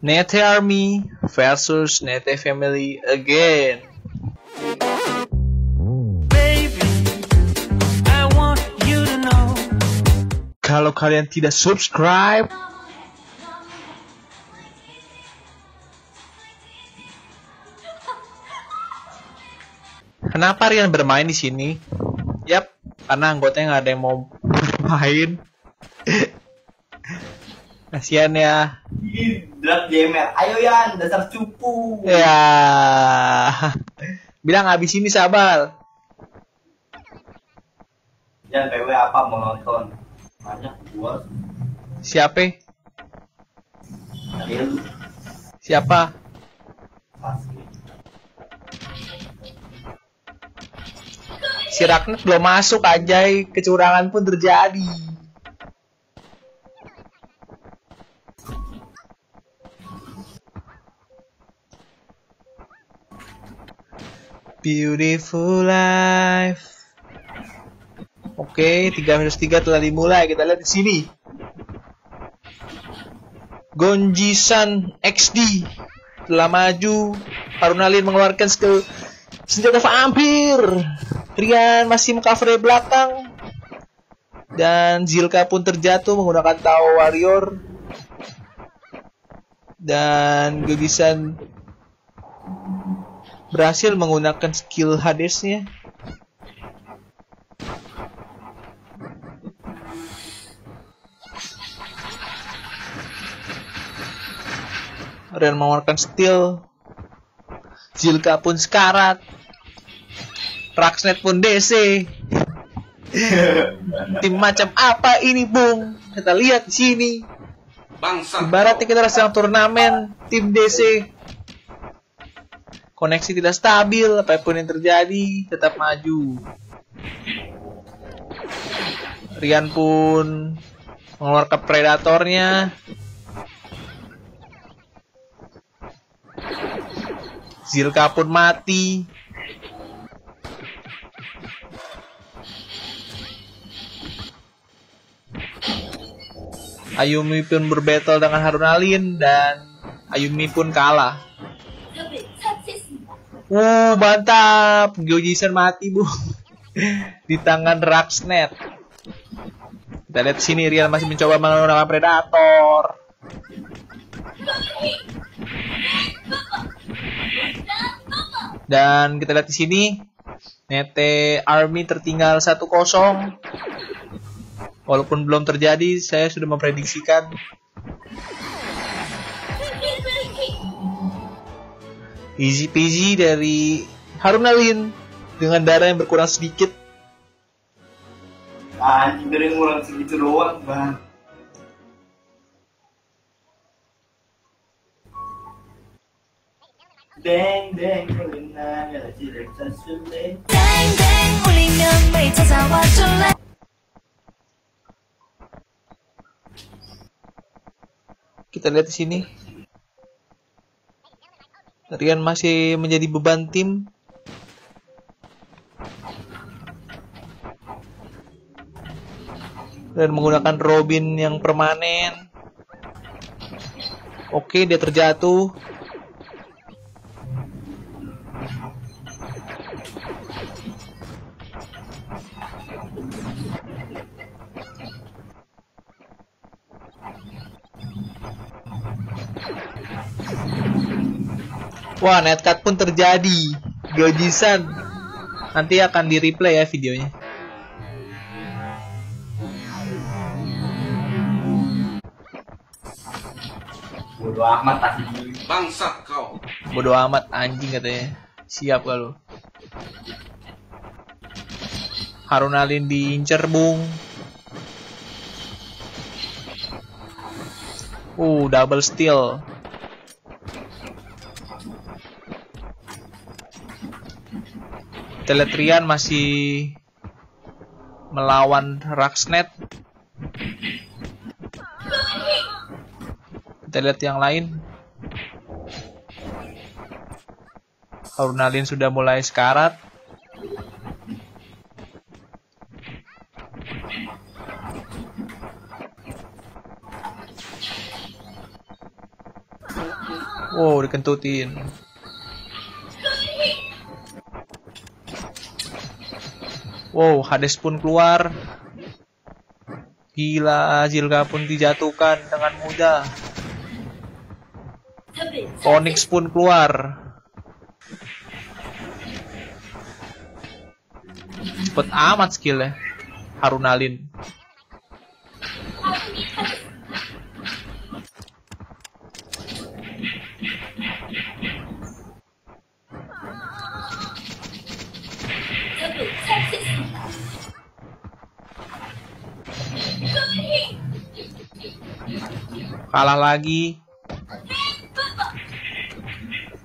Nete Army versus Nete Family again. Kalau kalian tidak subscribe, Kenapa Rian bermain di sini? Yap, karena anggotanya nggak ada yang mau main. Kasihan ya. Drag gamer. Ayo Yan, dasar cupu. Ya. Bilang habis ini sabar. Yan, PW apa mau nonton? Banyak gua. Siapa? Adil, Siapa? pasti. Si Ragnar belum masuk aja, kecurangan pun terjadi. Beautiful life. Oke, 3 minus 3 telah dimulai. Kita lihat di sini. Gonjisan XD telah maju. Harunalin mengeluarkan skill senjata vampir. Rian masih mengcover belakang. Dan Zilka pun terjatuh menggunakan Tao Warrior. Dan Gogisan berhasil menggunakan skill Hadesnya. Rian mengeluarkan steel. Zilka pun sekarat. Raksnet pun DC. Tim macam apa ini, Bung? Kita lihat di sini. Bangsa. Ibaratnya kita sedang turnamen tim DC. Koneksi tidak stabil, apa pun yang terjadi tetap maju. Rian pun mengeluarkan predatornya. Zilka pun mati. Ayumi pun berbattle dengan Harun Alin dan Ayumi pun kalah. Uh, mantap. Gyojisan mati, Bu. Di tangan Raksnet. Kita lihat sini Rian masih mencoba menggunakan Predator. Dan kita lihat di sini Nete Army tertinggal 1-0. Walaupun belum terjadi, saya sudah memprediksikan easy peasy dari Harun Alin dengan darah yang berkurang sedikit. Anjing dari ngurang segitu doang, Bang. Deng deng kulina ya tidak sesuai. 땡땡 울리면 왜 찾아와 줄래 Kita lihat di sini. Rian masih menjadi beban tim. Dan menggunakan Robin yang permanen. Oke, dia terjatuh. Wah, netcut pun terjadi. Gojisan. Nanti akan di replay ya videonya. Bodoh amat tadi. Bangsat kau. Bodoh amat anjing katanya. Siap kalau. Harun Alin diincer, Bung. Uh, double steal. Teletrian masih melawan Raksnet. Kita lihat yang lain. Harunalin sudah mulai sekarat. Wow, dikentutin. Wow, Hades pun keluar. Gila, Zilga pun dijatuhkan dengan mudah. Onyx pun keluar. Cepet amat skillnya. Harunalin. Kalah lagi.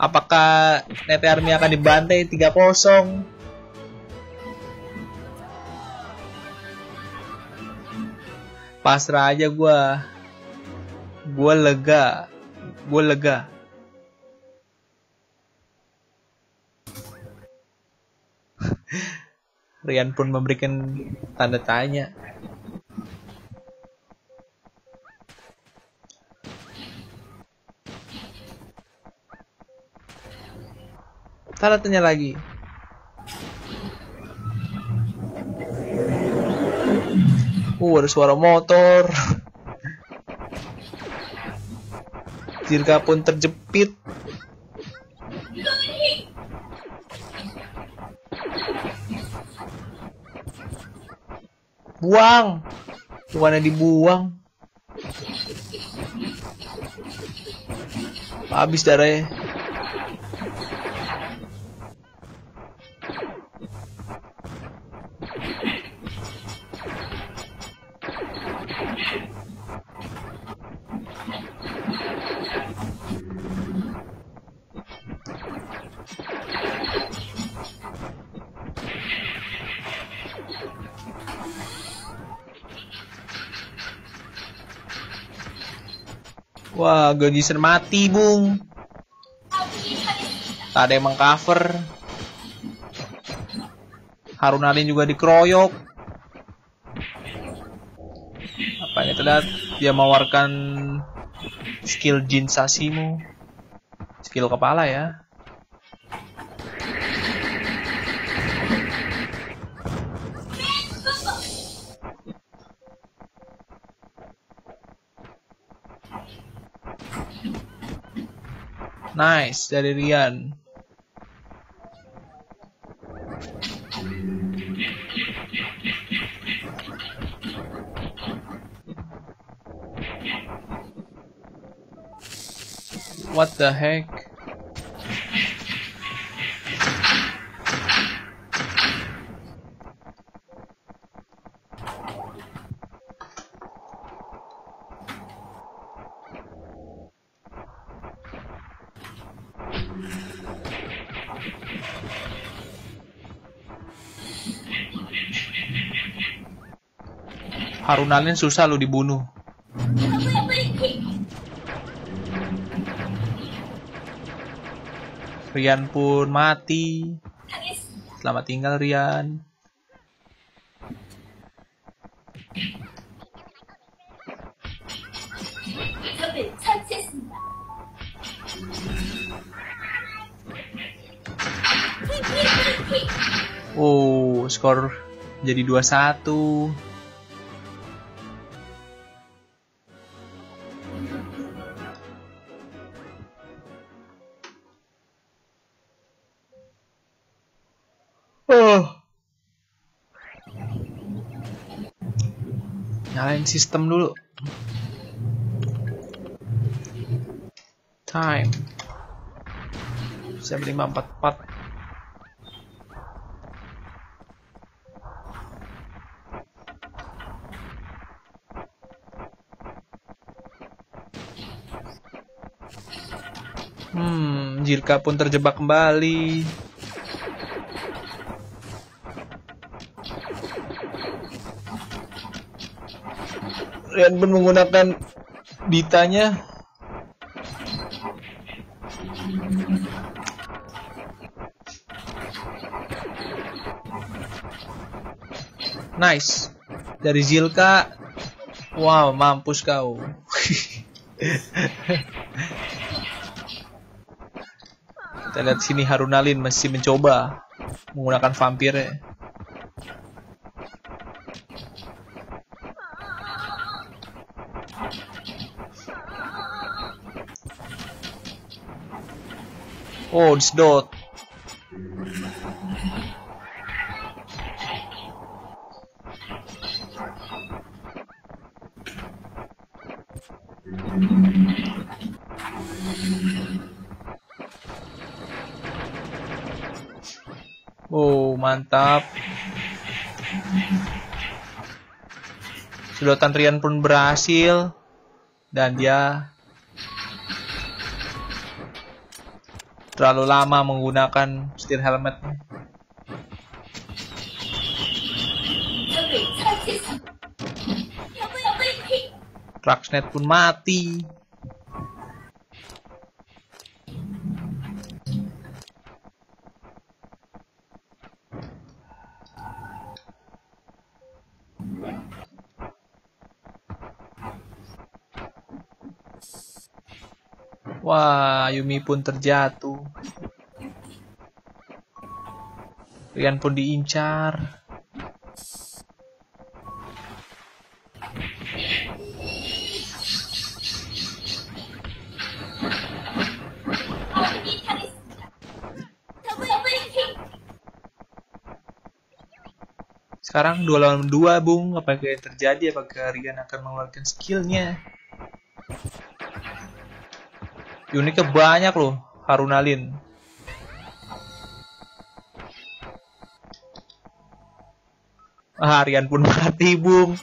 Apakah Nete Army akan dibantai 3-0? Pasrah aja gua. Gua lega. Gua lega. Rian pun memberikan tanda tanya. Tanda tanya lagi. Uh, ada suara motor. Jirka pun terjepit. Buang. Bukannya dibuang. Habis darahnya. Wah, Godison mati, Bung. Tak ada yang mengcover. Harun Alin juga dikeroyok. Apa yang terlihat? Dia mengeluarkan skill Jin Sasimu. Skill kepala ya. Nice dari Rian. What the heck? Harunalin susah lu dibunuh. Rian pun mati. Selamat tinggal Rian. Oh, skor jadi 2-1. Nyalain sistem dulu. Time. Jam 5.44. Hmm, Jirka pun terjebak kembali. Rian pun menggunakan ditanya. Nice. Dari Zilka. Wow, mampus kau. Kita lihat sini Harunalin masih mencoba menggunakan vampirnya. Oh, disedot. Oh, mantap. Sedotan Rian pun berhasil dan dia terlalu lama menggunakan steel helmetnya. Trucksnet pun mati. Wah, Yumi pun terjatuh. Rian pun diincar. Sekarang dua lawan dua, Bung. Apakah yang terjadi? Apakah Rian akan mengeluarkan skillnya? Uniknya banyak loh, Harunalin. Ah, Rian pun mati, Bung.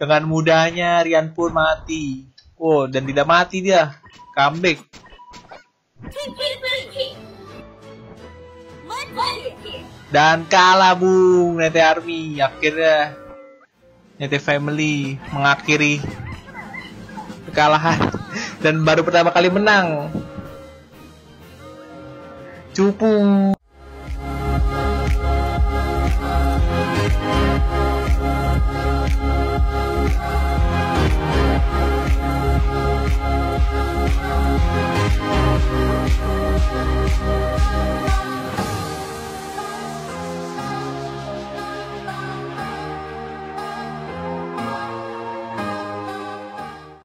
Dengan mudahnya Rian pun mati. Oh, dan tidak mati dia. Comeback. Dan kalah, Bung. Nete Army. Akhirnya Nete Family mengakhiri kekalahan dan baru pertama kali menang. Cupu.